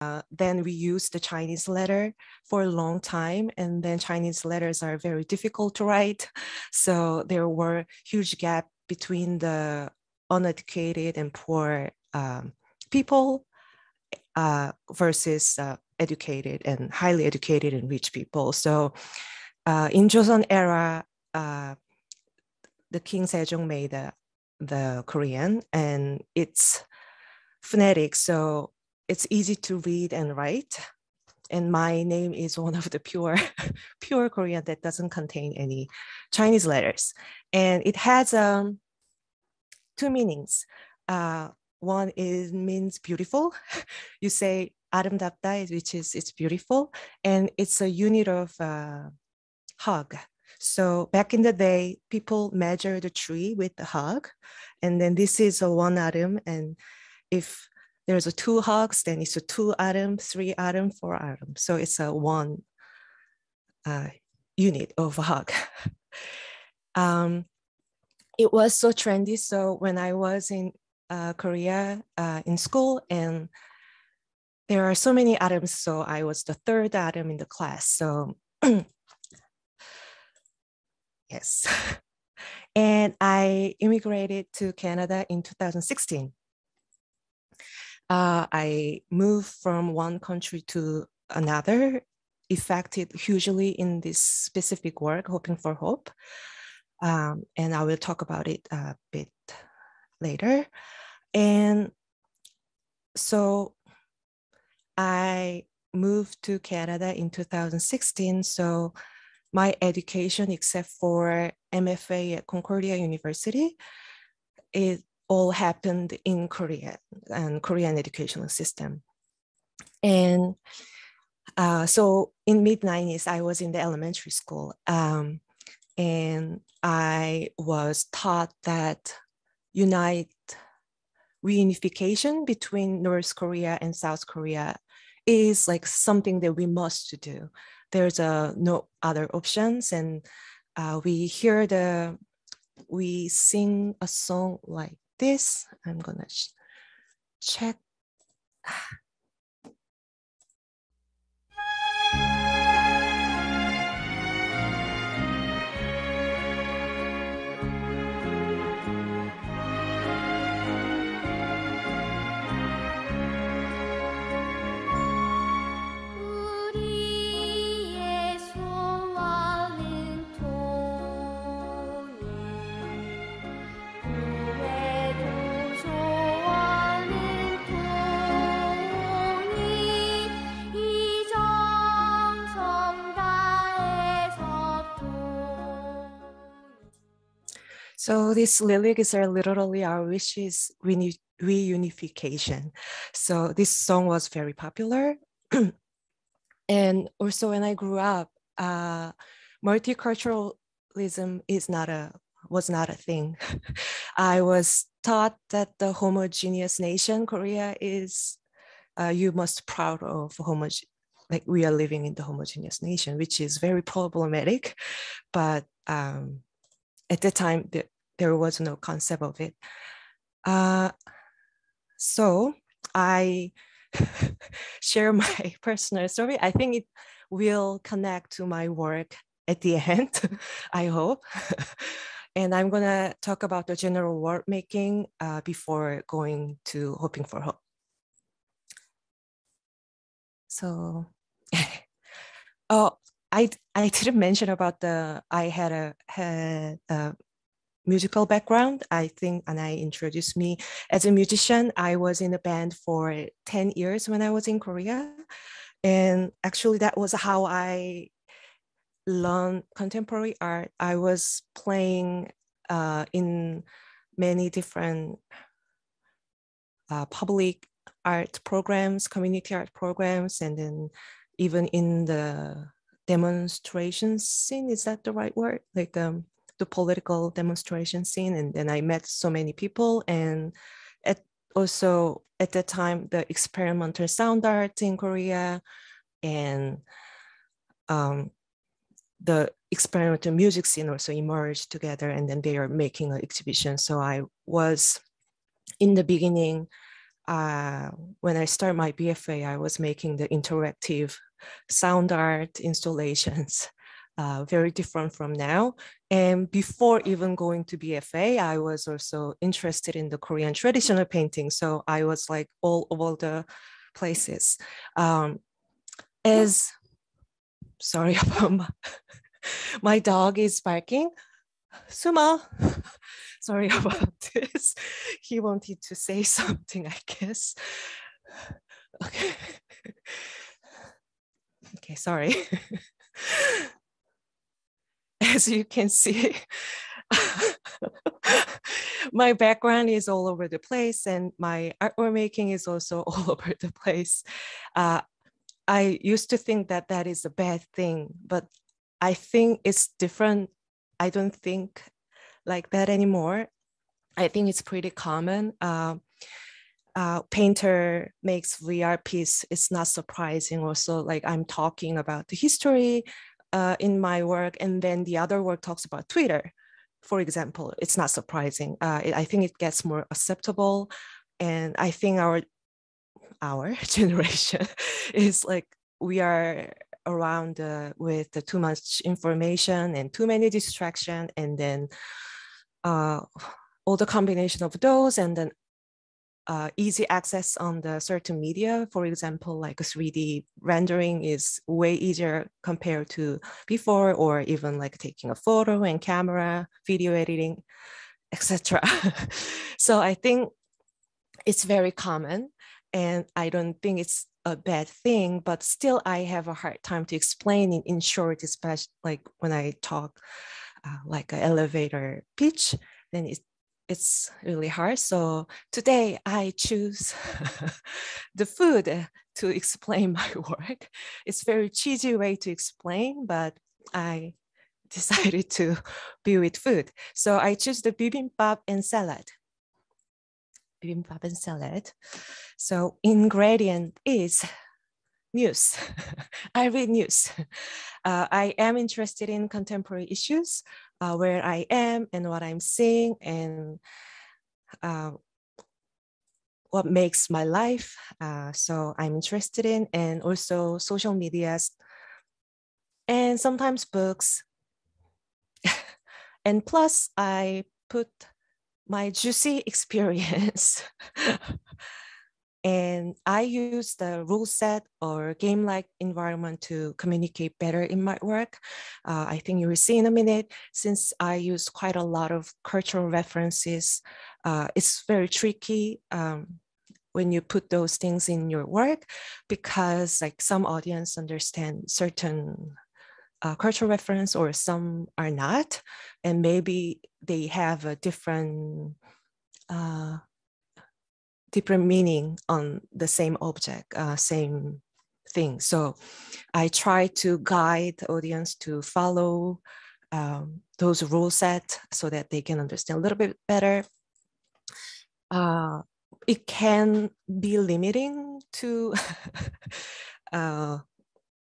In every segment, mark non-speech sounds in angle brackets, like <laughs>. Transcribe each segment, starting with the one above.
uh, then we used the Chinese letter for a long time, and then Chinese letters are very difficult to write. <laughs> So there were huge gap between the uneducated and poor um, people uh, versus uh, educated and highly educated and rich people. So uh, in Joseon era, uh, the King Sejong made the, the Korean and it's phonetic. So it's easy to read and write. And my name is one of the pure, <laughs> pure Korean that doesn't contain any Chinese letters. And it has um, two meanings. Uh, one is means beautiful. <laughs> you say 아름답다, which is it's beautiful, and it's a unit of uh, hug. So back in the day, people measured the tree with the hug, and then this is a one areum. And if there's a two hugs, then it's a two areum, three areum, four areum. So it's a one uh, unit of a hug. <laughs> um, it was so trendy. So when I was in uh, Korea uh, in school, and there are so many Ahreums, so I was the third Ahreum in the class. So <clears throat> yes. <laughs> and I immigrated to Canada in 2016 uh, I moved from one country to another, affected hugely in this specific work, Hoping for Hope. Um, and I will talk about it a bit later. And so I moved to Canada in 2016. So my education, except for MFA at Concordia University, it all happened in Korea and Korean educational system. And uh, so in mid 90s, I was in the elementary school um, and I was taught that unite reunification between North Korea and South Korea is like something that we must do. There's uh, no other options. And uh, we hear the, we sing a song like this. I'm gonna check. Ah, So these lyrics are literally our wishes reunification. So this song was very popular. <clears throat> and also when I grew up, uh, multiculturalism is not a was not a thing. <laughs> I was taught that the homogeneous nation Korea is uh, you must proud of homog like we are living in the homogeneous nation, which is very problematic. But um, at the time, the, there was no concept of it. Uh, so I <laughs> share my <laughs> personal story. I think it will connect to my work at the <laughs> end, I hope. and I'm gonna talk about the general work making uh, before going to Hoping for Hope. So, oh, I I didn't mention about the I had a had a musical background. I think and I introduced me as a musician. I was in a band for 10 years when I was in Korea. And actually, that was how I learned contemporary art. I was playing uh, in many different uh, public art programs, community art programs, and then even in the demonstration scene. Is that the right word? Like um, the political demonstration scene and then I met so many people and at also at that time the experimental sound art in Korea and um, the experimental music scene also emerged together and then they are making an exhibition. So I was in the beginning uh, when I started my BFA, I was making the interactive sound art installations, uh, very different from now. And before even going to BFA, I was also interested in the Korean traditional painting. So I was like all over the places. Um, as, sorry <laughs> about my, my dog is barking. Suma, <laughs> sorry <laughs> about this. He wanted to say something, I guess. Okay. Okay, sorry. As you can see, <laughs> my background is all over the place and my artwork making is also <laughs> all over the place. Uh, I used to think that that is a bad thing, but I think it's different. I don't think like that anymore. I think it's pretty common. Uh, uh, painter makes VR piece, it's not surprising. Also, like I'm talking about the history uh, in my work, and then the other work talks about Twitter, for example. It's not surprising. Uh, it, I think it gets more acceptable, and I think our our <laughs> generation <laughs> is like we are around uh, with too much information and too many distraction and then uh, all the combination of those and then uh, easy access on the certain media. For example, like a 3D rendering is way easier compared to before, or even like taking a photo and camera, video editing, <laughs> etc. <laughs> so I think it's very common and I don't think it's a bad thing, but still I have a hard time to explain it in short, especially like when I talk uh, like an elevator pitch, then it's it's really hard. So today I choose <laughs> the food to explain <laughs> my work. It's very cheesy way to explain, but I <laughs> decided to be with food. So I choose the bibimbap and salad. Bibimbap and salad. So ingredient is news. I read news. Uh, I am interested in contemporary issues uh, where I am and what I'm seeing and uh, what makes my life. Uh, so I'm interested in, and also social medias, and sometimes books. <laughs> and plus, I put my juicy <laughs> experience And I use the rule set or game-like environment to communicate better in my work. Uh, I think you will see in a minute, since I use quite a lot of cultural references, uh, it's very tricky um, when you put those things in your work because like some audience understand certain uh, cultural reference or some are not, and maybe they have a different uh, different meaning on the same object, uh, same thing. So I try to guide the audience to follow um, those rule set so that they can understand a little bit better. Uh, it can be limiting to, <laughs> uh,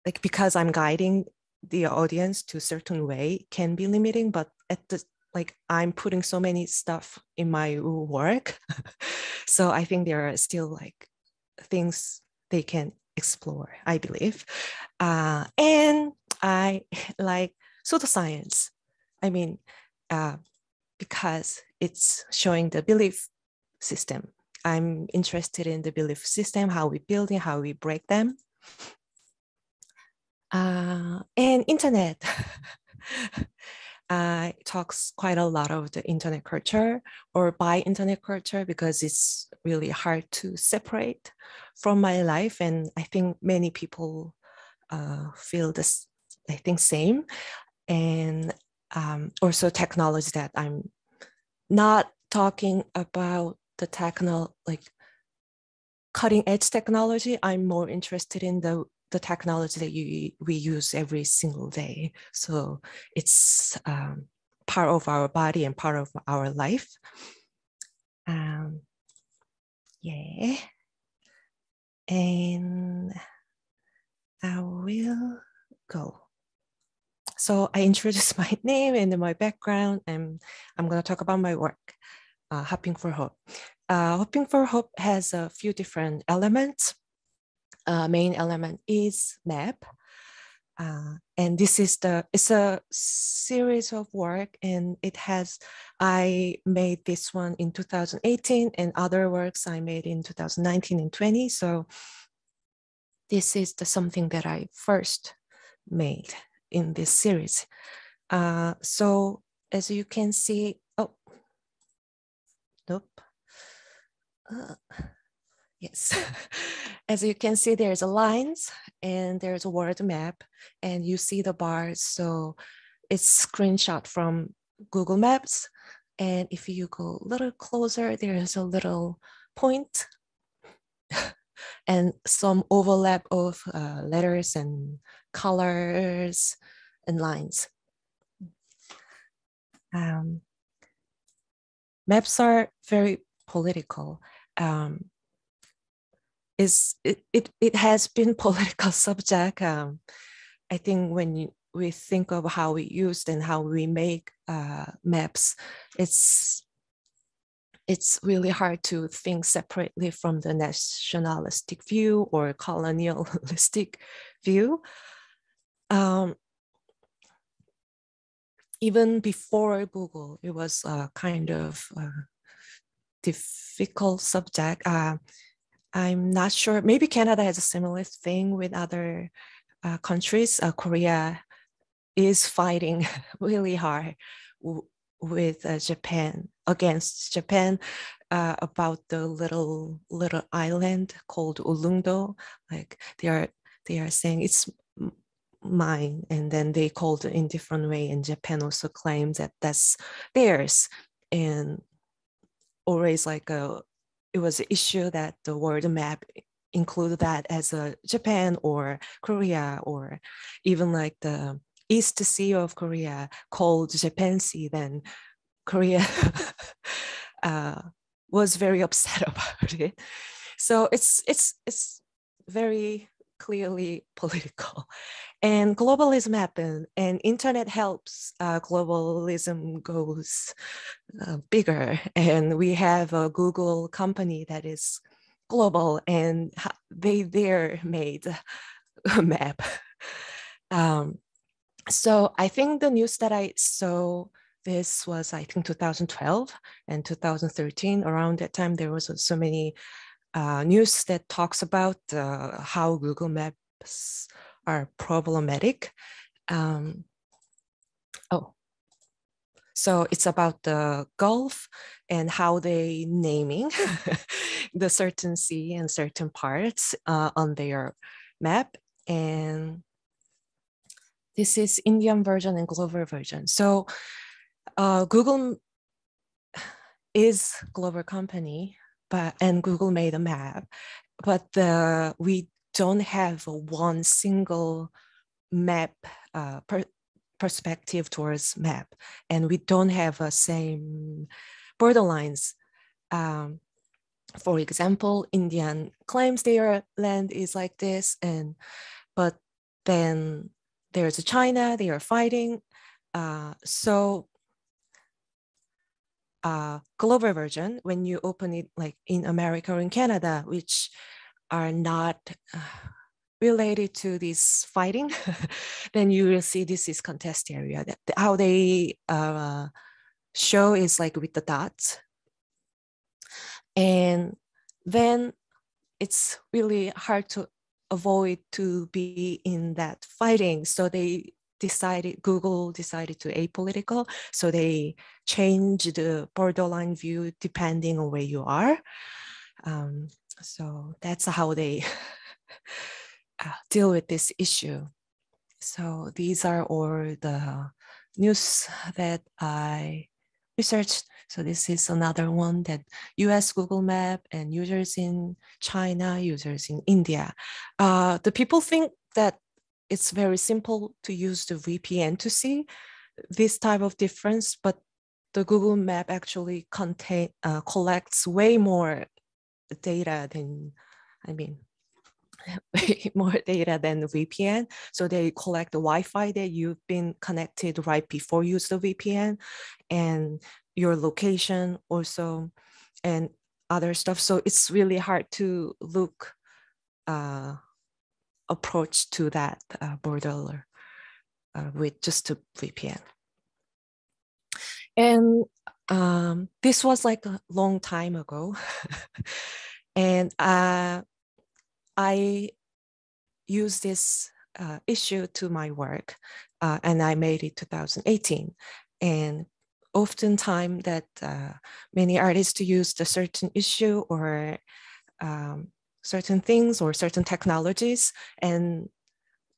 like because I'm guiding the audience to a certain way can be limiting, but at the like I'm putting so many stuff in my work. <laughs> so I think there are still like things they can explore, I believe. Uh, and I <laughs> like pseudoscience. I mean, uh, because it's showing the belief system. I'm interested in the belief system, how we build it, how we break them. Uh, and internet. <laughs> uh, talks quite a lot of the internet culture or by internet culture because it's really hard to separate from my life. And I think many people uh, feel this, I think, same. And um, also technology that I'm not talking about the techno, like cutting edge technology. I'm more interested in the the technology that you, we use every single day. So it's um, part of our body and part of our life. Um, yeah. And I will go. So I introduced <laughs> my name and my background, and I'm going to talk about my work, uh, Hopping for Hope. uh, Hoping for Hope has a few different elements. Uh, main element is map. Uh, and this is the, it's a series of work and it has, I made this one in 2018 and other works I made in 2019 and 20. So this is the something that I first made in this series. Uh, so as you can see, oh, nope. Uh, yes, <laughs> as you can see, there's a lines and there's a word map and you see the bars. So it's screenshot from Google Maps. And if you go a little closer, there's a little point <laughs> and some overlap of uh, letters and colors and lines. Um, maps are very political. Um, is it, it, it has been <laughs> political subject. Um, I think when you, we think of how we used and how we make uh, maps, it's it's really hard to think separately from the nationalistic view or colonialistic <laughs> view. Um, even before Google, it was a kind of a difficult subject. Uh, I'm not sure, maybe Canada has a similar thing with other uh, countries. Uh, Korea is fighting <laughs> really hard with uh, Japan against Japan uh, about the little little island called Ulleungdo. Like they are they are saying it's mine, and then they called it in different way. And Japan also claims that that's theirs, and always like a it was an issue that the world map include that as a Japan or Korea or even like the East Sea of Korea called Japan Sea, then Korea <laughs> uh, was very <laughs> upset <laughs> about it. So it's it's it's very clearly political, and globalism happened, and internet helps uh, globalism goes uh, bigger, <laughs> and we have a Google company that is global, and they there made <laughs> a map. Um, so I think the news that I saw this was I think 2012 and 2013 around that time there was so many uh, news that talks about uh, how Google Maps are problematic. Um, oh, so it's about the Gulf and how they naming <laughs> the certain sea and certain parts uh, on their map and this is Indian version and global version. So uh, Google is global company, but and Google made a map, but the, we don't have one single map uh, per, perspective towards map, and we don't have a same borderlines. Um, for example, Indian claims their land is like this, and but then there's China, they are fighting. Uh, so uh, global version, when you open it like in America or in Canada, which are not uh, related to this fighting, <laughs> then you will see this is contest area. That how they uh, show is like with the dots. And then it's really hard to avoid to be in that fighting. So they decided, Google decided to apolitical. So they changed the borderline view depending on where you are. Um, so that's how they <laughs> uh, deal with this issue. So these are all the news that I researched so this is another one that US Google Map and users in China, users in India. Uh, the people think that it's very simple to use the VPN to see this type of difference, but the Google Map actually contain uh, collects way more data than, I mean, <laughs> more data than the VPN. So they collect the Wi-Fi that you've been connected right before you use the VPN, and your location also. And other stuff. So it's really hard to look uh, approach to that uh, border uh, with just a VPN. And um, this was like a long time ago. <laughs> and uh, I used this uh, issue to my work uh, and I made it 2018. And oftentimes that uh, many artists use the certain issue or um, certain things or certain technologies and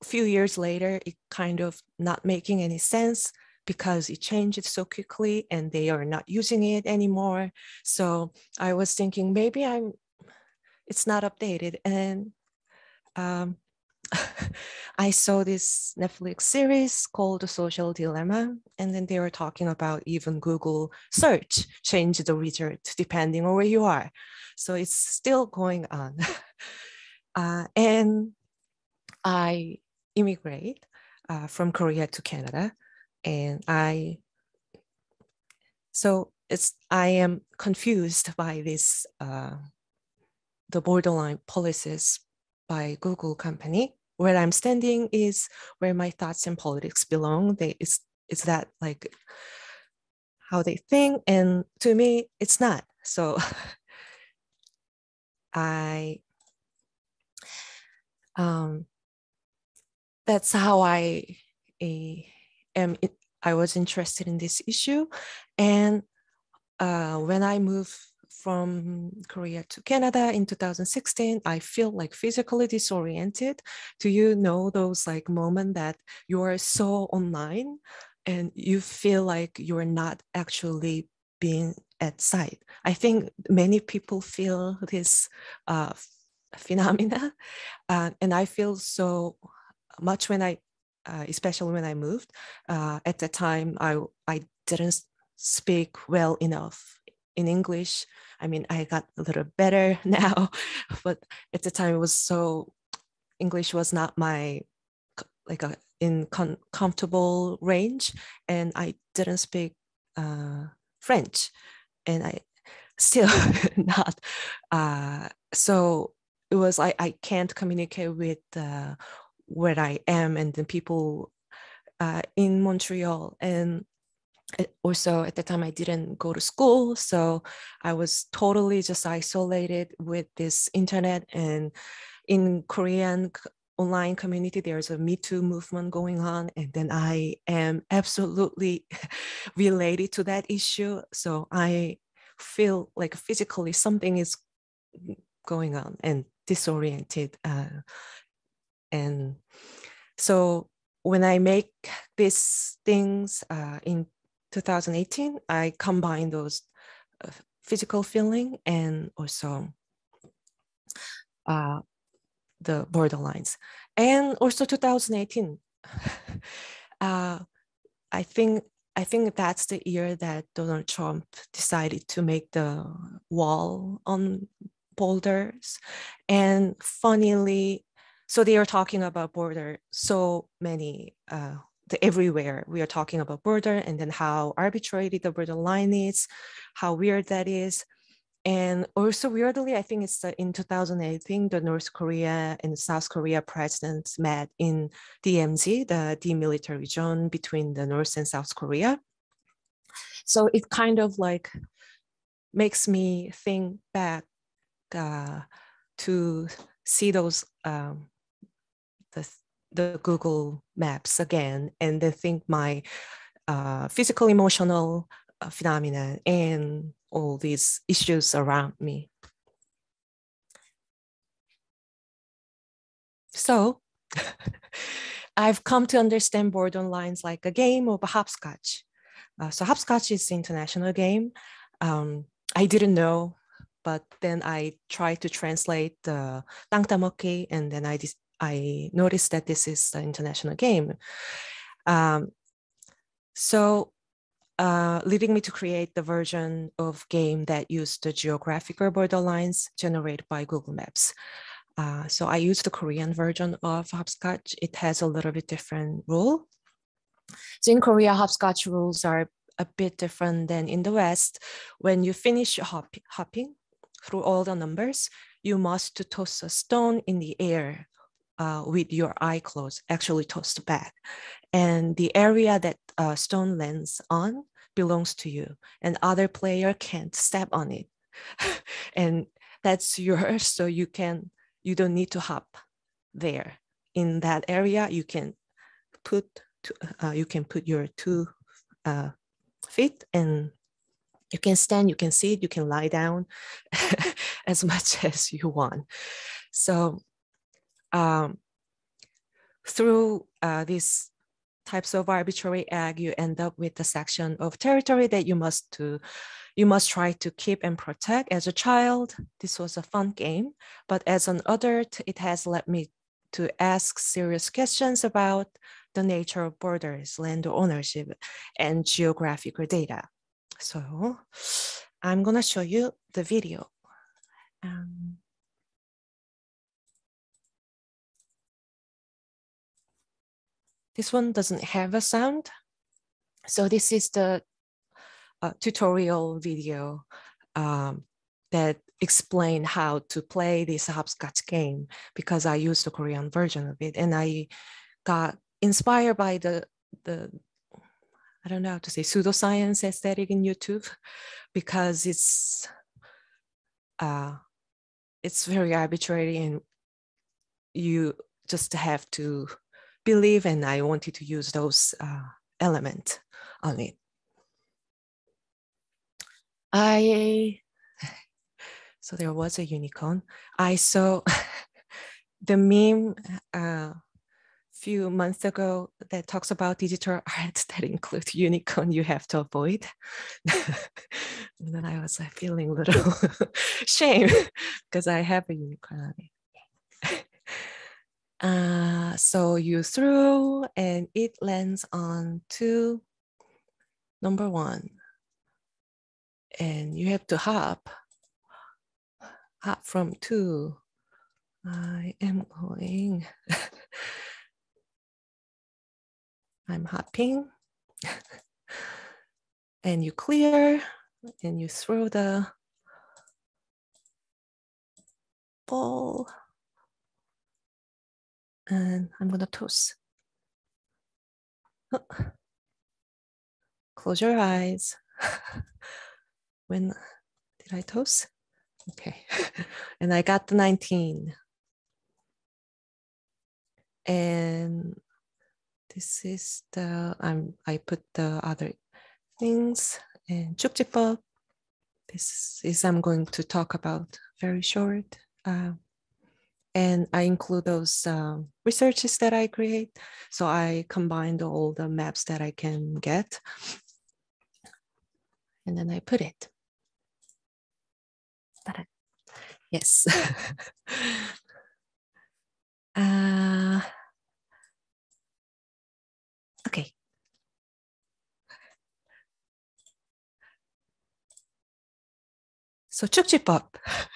a few years later it kind of not making any sense because it changes so quickly and they are not using it anymore so i was thinking maybe i'm it's not updated and um, <laughs> I saw this Netflix series called The Social Dilemma, and then they were talking about even Google search change the result depending on where you are. So it's still going on. <laughs> uh, and I immigrate uh, from Korea to Canada, and I so it's I am confused by this uh, the borderline policies by Google company where I'm standing is where my thoughts and politics belong. They is is that like how they think, and to me, it's not. So <laughs> I um, that's how I uh, am. I was interested in this issue, and uh, when I moved from Korea to Canada in 2016, I feel like physically disoriented. Do you know those like moment that you are so online and you feel like you're not actually being at site? I think many people feel this uh, phenomena, uh, and I feel so much when I, uh, especially when I moved. Uh, at the time, I I didn't speak well enough in English. I mean, I got a little better <laughs> now, but at the time it was so English was not my like a in con- comfortable range, and I didn't speak uh, French, and I <laughs> still <laughs> not. Uh, so it was like I can't communicate with uh, where I am and the people uh, in Montreal, and also at the time I didn't go to school, so I was totally just isolated with this internet. And in Korean online community, there's a Me Too movement going on, and then I am absolutely <laughs> related to that issue. So I feel like physically something is going on and disoriented, uh, and so when I make these things uh, in 2018, I combine those uh, physical feeling and also uh, the borderlines. And also 2018, <laughs> uh, I think I think that's the year that Donald Trump decided to make the wall on boulders. And funnily, so they are talking about border so many uh, the everywhere. We are talking about border and then how arbitrary the border line is, how weird that is. And also weirdly, I think it's in 2018, the North Korea and South Korea presidents met in DMZ, the demilitarized zone between the North and South Korea. So it kind of like makes me think back uh, to see those um, the the Google Maps again and then think my uh, physical emotional uh, phenomena and all these issues around me. So <laughs> I've come to understand border lines like a game of hopscotch. Uh, so hopscotch is international game. Um, I didn't know, but then I tried to translate the 땅 and then I I noticed that this is an international game. Um, so uh, leading me to create the version of game that used the geographical borderlines generated by Google Maps. Uh, so I used the Korean version of hopscotch. It has a little bit different rule. So in Korea, hopscotch rules are a bit different than in the West. When you finish hop hopping, through all the numbers, you must toss a stone in the air uh, with your eye closed, actually tossed back. And the area that uh, stone lands on belongs to you and other player can't step on it. <laughs> and that's yours, so you can, you don't need to hop there. In that area, you can put, uh, you can put your two uh, feet and you can stand, you can sit, you can lie down <laughs> as much <laughs> as you want. So um, through uh, these types of arbitrary egg, you end up with a section of territory that you must to, you must try to keep and protect. As a child, this was a fun game, but as an adult, it has led me to ask serious questions about the nature of borders, land ownership, and geographical data. So I'm gonna show you the video. Um, this one doesn't have a sound. So this is the uh, tutorial video um, that explain how to play this hopscotch game because I used the Korean version of it and I got inspired by the the I don't know how to say pseudoscience aesthetic in YouTube because it's uh, it's very arbitrary and you just have to believe and I wanted to use those uh, elements on it. I <laughs> so there was a unicorn. I saw <laughs> the meme uh, few months ago that talks about digital <laughs> art that include unicorn you have to avoid. and then I was like, feeling a little shame because I have a unicorn uh, so you throw and it lands on two, number one. And you have to hop, hop from two. I am going. <laughs> I'm hopping. <laughs> and you clear and you throw the ball. And I'm gonna toss. Close your eyes. <laughs> when did I toss? Okay. <laughs> and I got the 19. And this is the, I'm, I put the other things and chukjipbop. This is I'm going to talk about very short. Uh, and I include those um, researches that I create. So I combined all the maps that I can get. And then I put it. Yes. <laughs> uh, Okay. So Chukjipbop. <laughs>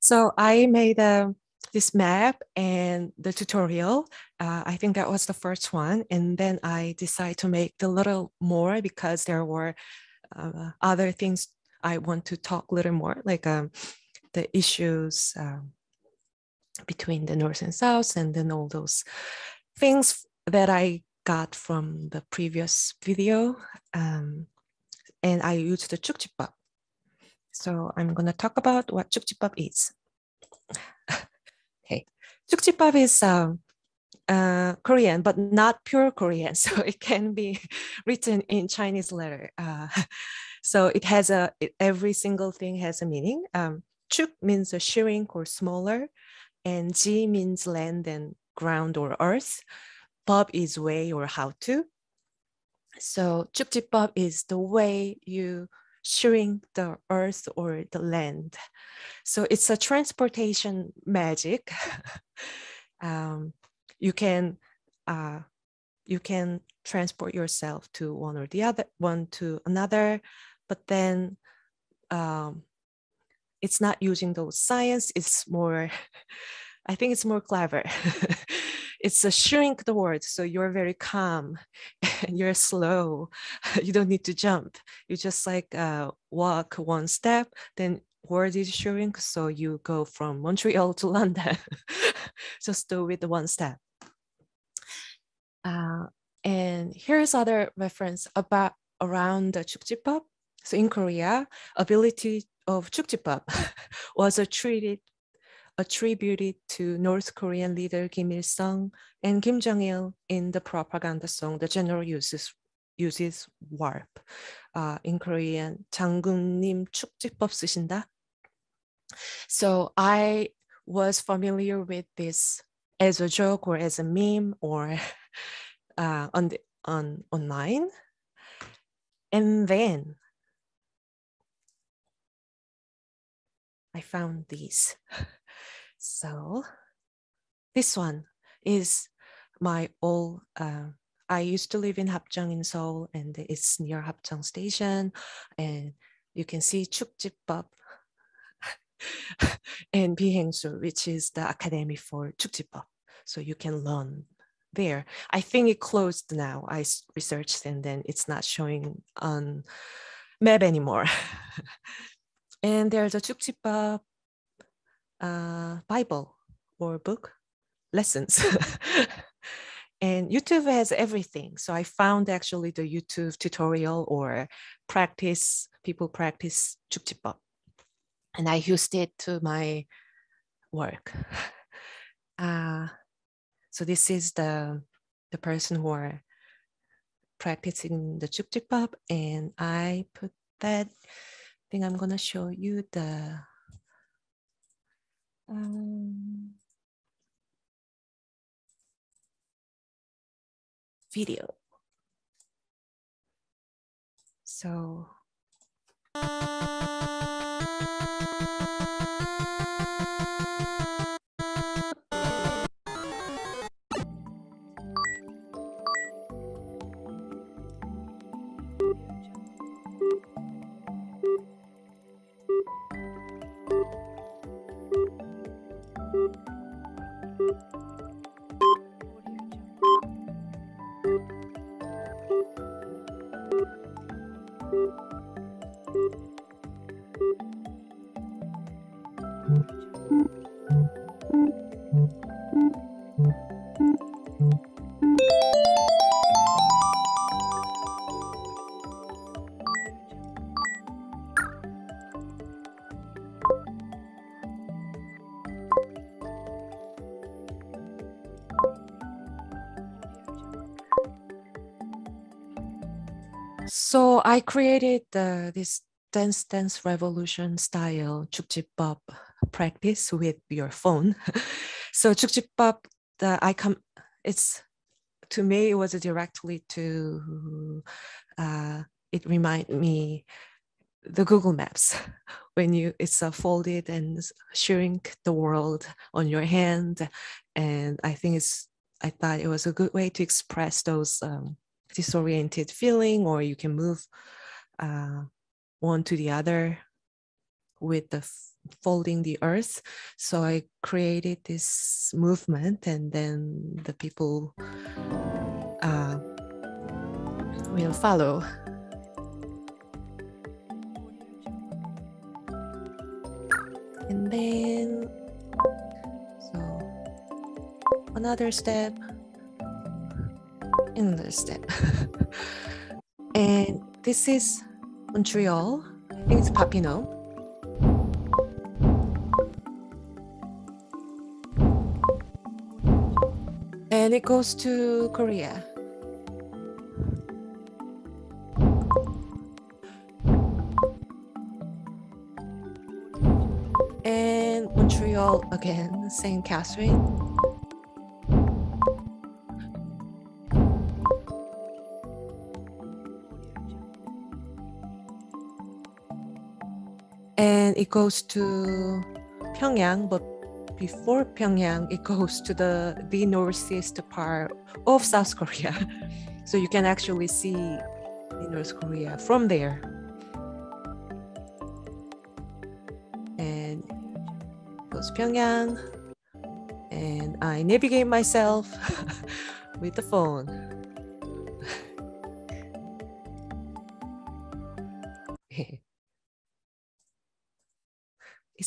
So I made uh, this map and the tutorial. Uh, I think that was the first one. And then I decided to make a little more because there were uh, other things I want to talk a little more, like um, the issues um, between the North and South and then all those things that I got from the previous video. Um, and I used the chukjipbop. So I'm going to talk about what chukjipbop is. <laughs> chukjipbop is um, uh, Korean, but not pure Korean. <laughs> So it can be <laughs> written in Chinese letter. Uh, <laughs> so it has a, it, every single thing has a meaning. Um, chuk means a shrink or smaller, and ji means land and ground or earth. Bob is way or how to. So Bob is the way you shrink the earth or the land. So it's a transportation magic. <laughs> um, you can uh, you can transport yourself to one or the other, one to another, but then um, it's not using those science. It's more, <laughs> I think it's more clever. <laughs> it's a shrink the word. So you're very calm and <laughs> you're slow. <laughs> You don't need to jump. You just like uh, walk one step, then world is shrink, so you go from Montreal to London, <laughs> just do with one step. Uh, and here's other reference about around the Chukjipbop. So in Korea, ability of Chukjipbop was attributed attributed to North Korean leader Kim Il Sung and Kim Jong Il in the propaganda song. The general uses uses warp. Uh, in Korean, 장군님 축지법 쓰신다. So I was familiar with this as a joke or as a meme or <laughs> uh, on the on online, and then I found these. <laughs> So this one is my old. Uh, I used to live in Hapjeong in Seoul, and it's near Hapjeong Station, and you can see Chukjipbop <laughs> and Bihengsul, which is the academy for Chukjipbop. So you can learn there. I think it closed now. I researched and then it's not showing on map anymore. <laughs> and there's a Chukjipbop uh, Bible or book lessons. <laughs> and YouTube has everything. So I found actually the YouTube tutorial or practice, people practice Chukjipbop. And I used it to my work. <laughs> Uh, so this is the, the person who are practicing the Chukjipbop and I put that, I think I'm gonna show you the um, video. So So I created uh, this dance dance revolution style Chukjipbop practice with your phone. <laughs> so Chukjipbop, the I come, it's to me it was directly to uh, it remind me the Google Maps <laughs> when you it's a folded and shrink the world on your hand, and I think it's I thought it was a good way to express those um, disoriented feeling, or you can move uh, one to the other with the folding the earth. So I created this movement, and then the people uh, will follow. And then, so another step in <laughs> and this is Montreal. I think it's Papineau. And it goes to Korea. And Montreal again, St. Catherine. It goes to Pyongyang, but before Pyongyang, it goes to the the northeast part of South Korea. <laughs> so you can actually see North Korea from there. And goes Pyongyang, and I navigate myself <laughs> with the phone.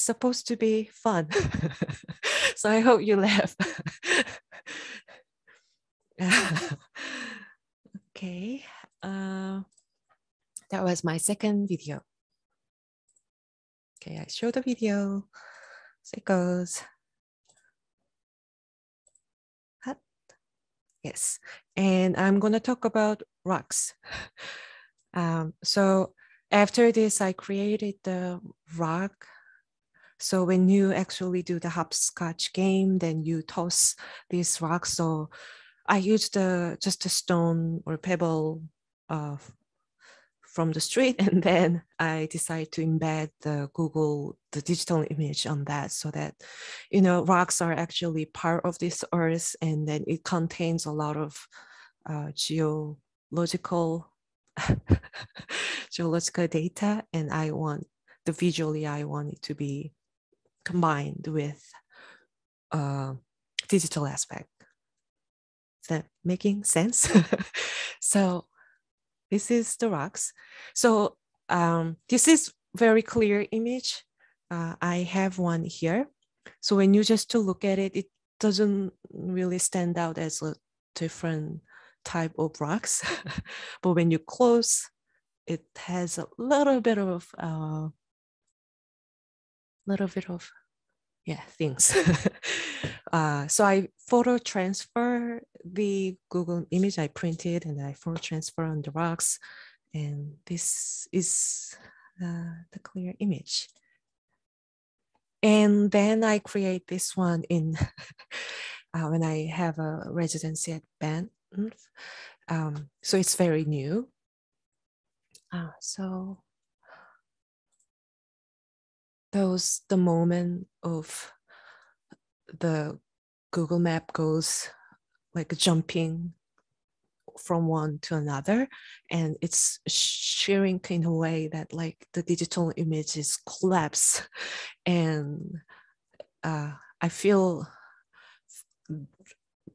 Supposed to be fun. <laughs> <laughs> so I hope you laugh. <laughs> okay. Uh, that was my second video. Okay, I show the video. So it goes. Yes, and I'm going to talk about rocks. Um, so after this, I created the rock. So when you actually do the hopscotch game, then you toss these rocks. So I used the, just a stone or pebble uh, from the street <laughs> and then I decided to embed the Google, the digital image on that so that, you know, rocks are actually part of this earth and then it contains a lot of uh, geological <laughs> geological data and I want the visually I want it to be combined with uh, digital aspect. Is that making sense? <laughs> so this is the rocks. So um, this is very clear image. Uh, I have one here. So when you just to look at it, it doesn't really stand out as a different type of rocks. <laughs> but when you close, it has a little bit of uh, little bit of yeah things. <laughs> Uh, so i photo transfer the google image. I printed and i photo transfer on the rocks. And this is uh, the clear image. And then i create this one in <laughs> uh, when i have a residency at banff. Um, so it's very new. Uh, so those the moment of the Google Map goes like jumping from one to another and it's shrink in a way that like the digital images collapse <laughs> and uh, i feel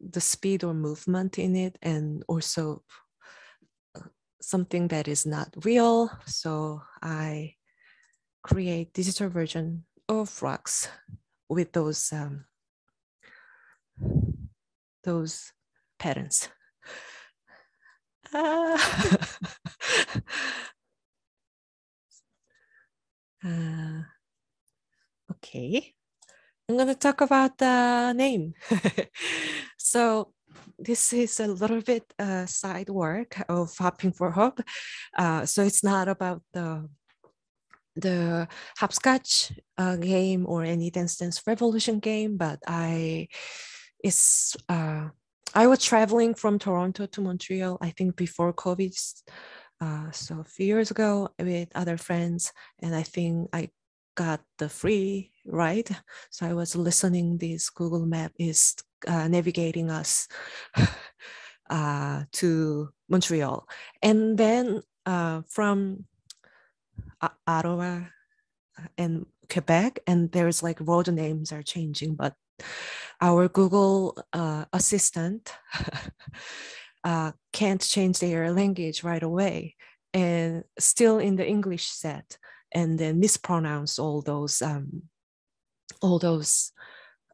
the speed or movement in it and also uh, something that is not real. So i create digital version of rocks with those um, those patterns. Uh, <laughs> uh, okay, I'm going to talk about the name. <laughs> so this is a little bit uh, side work of hopping for hope. Uh, so it's not about the the hopscotch uh, game or any Dance Dance Revolution game, but I it's uh, I was traveling from Toronto to Montreal. I think before COVID, uh, so a few years ago with other friends, and I think I got the free ride. So I was listening. This Google Map is uh, navigating us <sighs> uh, to Montreal, and then uh, from Ottawa and Quebec, and there's like road names are changing, but our Google uh, Assistant <laughs> uh, can't change their language right away, and still in the English set, and then mispronounce all those um, all those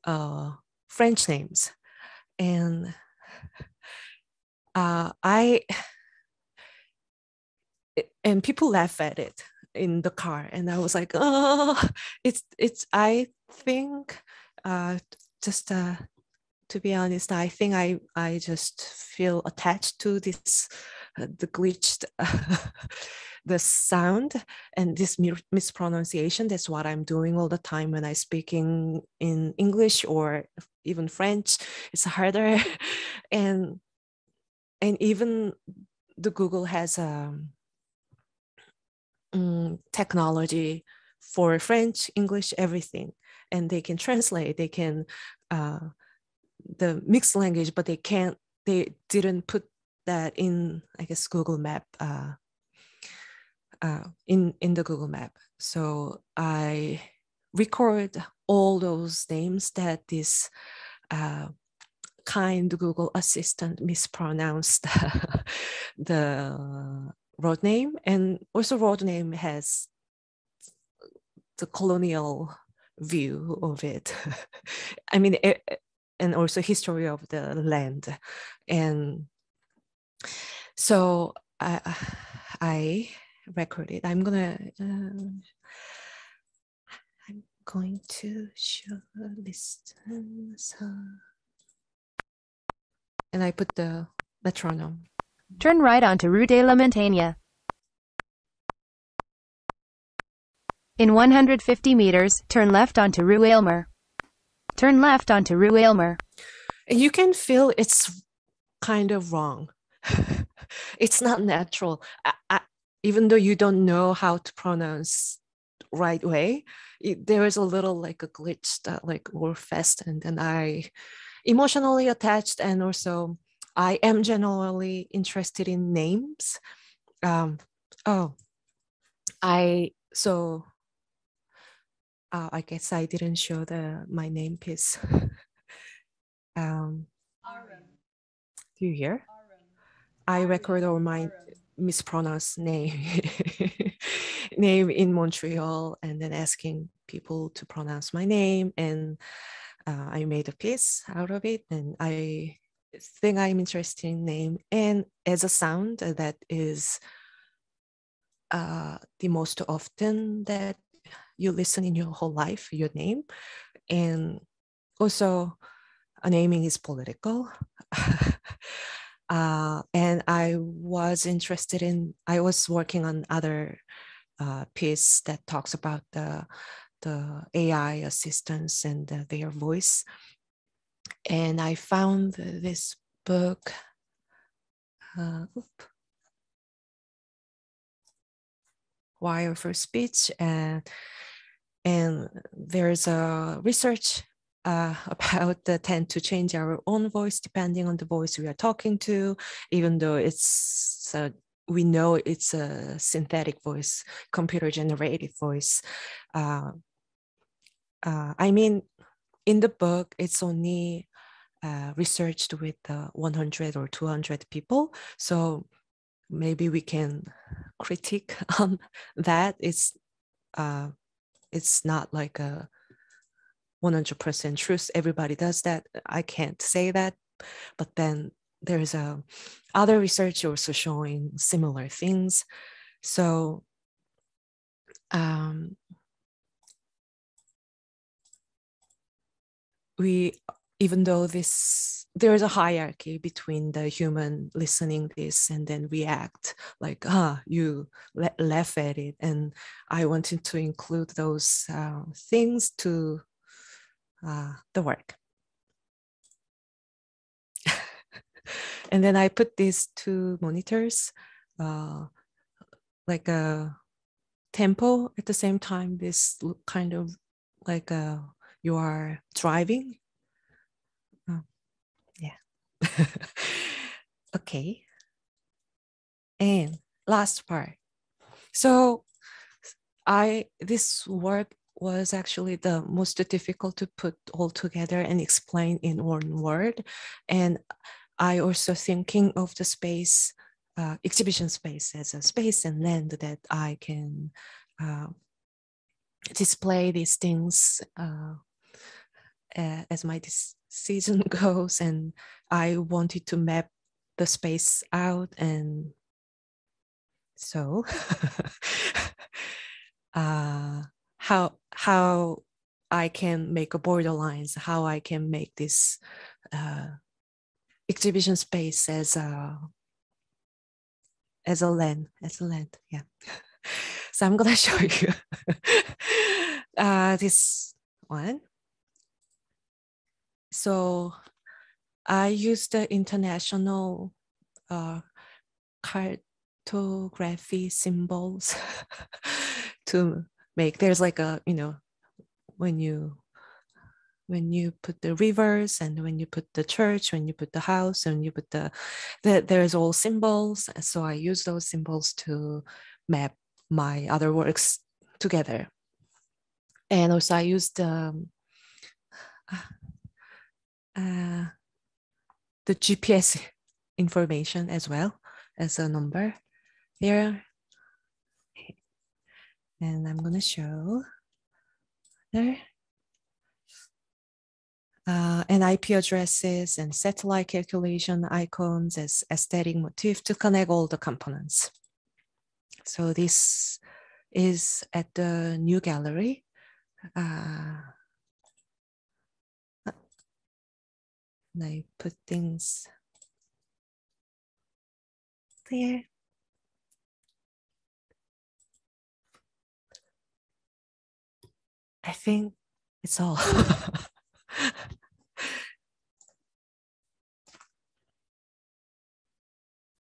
uh, French names, and uh, I and people laugh at it in the car and i was like oh it's it's i think uh just uh to be honest i think i i just feel attached to this uh, the glitched <laughs> the sound and this mispronunciation. That's what i'm doing all the time when i speaking in english or even french. It's harder. <laughs> And and even the google has um, um, technology for French, English, everything. And they can translate, they can, uh, the mixed language, but they can't, they didn't put that in, I guess, Google Map, uh, uh, in, in the Google Map. So I record all those names that this uh, kind Google Assistant mispronounced <laughs> the road name and also road name has the colonial view of it. <laughs> I mean, it, and also history of the land. And so I, I recorded, I'm gonna, uh, I'm going to show. So, and I put the metronome. Turn right onto Rue de la Montagne. In 150 meters, turn left onto Rue Aylmer. Turn left onto Rue Aylmer. You can feel it's kind of wrong. <laughs> it's not natural. I, I, even though you don't know how to pronounce right way, it, there is a little like a glitch that like were fast and then I emotionally attached and also I am generally interested in names. Um, oh, I so uh, I guess I didn't show the my name piece. <laughs> um, do you hear? I record all my mispronounced name <laughs> name in Montreal and then asking people to pronounce my name and uh, I made a piece out of it and I think I'm interested in name and as a sound that is uh, the most often that you listen in your whole life, your name. And also, a naming is political. <laughs> uh, and I was interested in, I was working on other uh, piece that talks about the, the AI assistants and uh, their voice. And I found this book. Uh, Wire for Speech and and there's a research uh, <laughs> about the tend to change our own voice depending on the voice we are talking to, even though it's uh, we know it's a synthetic voice, computer generated voice. Uh, uh I mean, in the book, it's only uh, researched with 100 or 200 people. So maybe we can critique <laughs> on that. It's uh, it's not like a 100% truth. Everybody does that. I can't say that. But then there's a other research also showing similar things. So um, we even though this there is a hierarchy between the human listening this and then react like ah you le- laugh at it. And i wanted to include those uh, things to uh, the work. <laughs> And then i put these two monitors uh, like a tempo at the same time this kind of like a, uh, you are driving <laughs> okay. And last part. So I this work was actually the most difficult to put all together and explain in one word. And I also thinking of the space, uh, exhibition space as a space and land that I can uh, display these things uh, as my dis- season <laughs> goes and i wanted to map the space out and so <laughs> uh, how how i can make a borderlines how i can make this uh, exhibition space as a as a land as a land yeah. <laughs> So i'm gonna show you uh, this one so I use the international uh, cartography symbols <laughs> to make, there's like a, you know, when you when you put the rivers and when you put the church when you put the house and you put the, the there's all symbols. So i use those symbols to map my other works together. And also i used um, uh, the GPS information as well as a number there. And I'm gonna show there uh, and IP addresses and satellite calculation icons as aesthetic motif to connect all the components. So this is at the new gallery. Uh, and I put things there. I think it's all. <laughs>